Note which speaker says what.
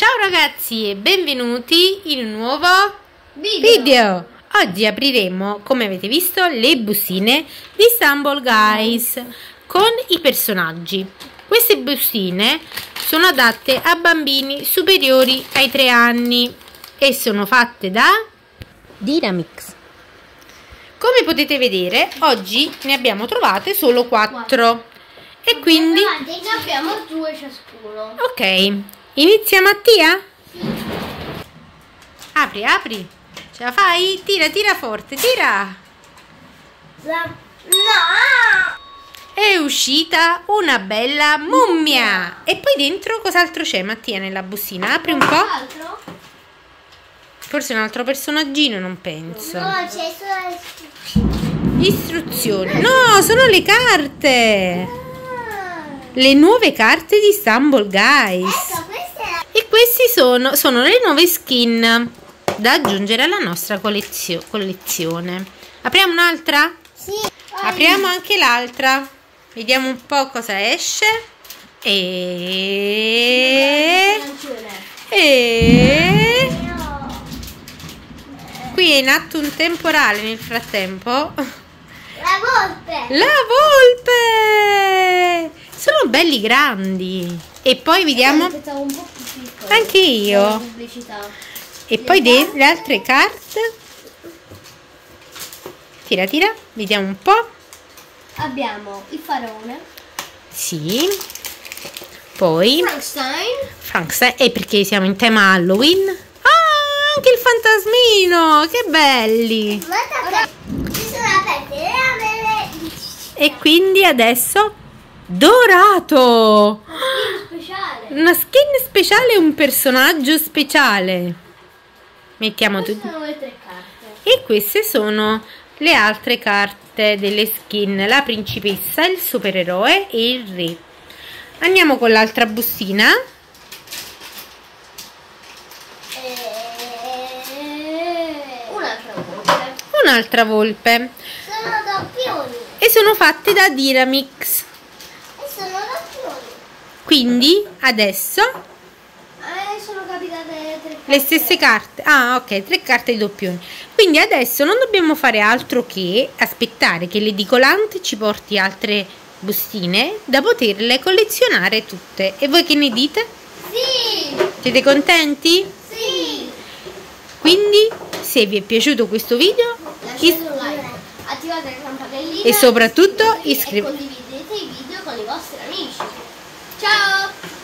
Speaker 1: Ciao ragazzi e benvenuti in un nuovo
Speaker 2: Video.
Speaker 1: video. Oggi apriremo, come avete visto, le bustine di Stumble Guys con i personaggi. Queste bustine sono adatte a bambini superiori ai 3 anni e sono fatte da Dynamix. Come potete vedere, oggi ne abbiamo trovate solo 4. E quindi,
Speaker 2: ne abbiamo due ciascuno.
Speaker 1: ok, inizia Mattia? Apri, apri. Ce la fai? Tira, tira forte, tira.
Speaker 2: No!
Speaker 1: È uscita una bella mummia. E poi dentro cos'altro c'è Mattia nella bustina? Apri un po'. Forse un altro personaggino, non penso.
Speaker 2: No, c'è solo...
Speaker 1: Istruzioni. No, sono le carte.
Speaker 2: Ah.
Speaker 1: Le nuove carte di Stumble Guys.
Speaker 2: Ecco, questa è la...
Speaker 1: E questi sono, sono le nuove skin da aggiungere alla nostra collezio- collezione. Apriamo un'altra?
Speaker 2: Sì.
Speaker 1: Apriamo anche l'altra. Vediamo un po' cosa esce. E... E... Qui è in atto un temporale nel frattempo.
Speaker 2: La volpe.
Speaker 1: La volpe! Sono belli grandi. E poi vediamo anche io. E poi le altre carte. Tira, tira, vediamo un po'.
Speaker 2: Abbiamo il faraone.
Speaker 1: Sì. Poi
Speaker 2: Frankenstein.
Speaker 1: Frankenstein. E perché siamo in tema Halloween? Ah, anche il fantasmino! Che belli! E quindi adesso Dorato!
Speaker 2: Speciale.
Speaker 1: Una skin speciale e un personaggio speciale. Mettiamo tutti.
Speaker 2: sono le tre carte.
Speaker 1: E queste sono le altre carte delle skin, la principessa, il supereroe e il re. Andiamo con l'altra bustina.
Speaker 2: E... Un'altra volpe.
Speaker 1: Un'altra volpe.
Speaker 2: Sono doppioni.
Speaker 1: E sono fatte da Dynamix.
Speaker 2: E.
Speaker 1: Quindi adesso
Speaker 2: Eh,
Speaker 1: le stesse carte. Ah, ok, tre carte di doppioni. Quindi adesso non dobbiamo fare altro che aspettare che l'edicolante ci porti altre bustine da poterle collezionare tutte. E voi che ne dite?
Speaker 2: Sì!
Speaker 1: Siete contenti?
Speaker 2: Sì!
Speaker 1: Quindi, se vi è piaciuto questo video
Speaker 2: Lasciate un like, attivate la campanellina
Speaker 1: e soprattutto
Speaker 2: e
Speaker 1: iscrivetevi.
Speaker 2: condividete. ciao。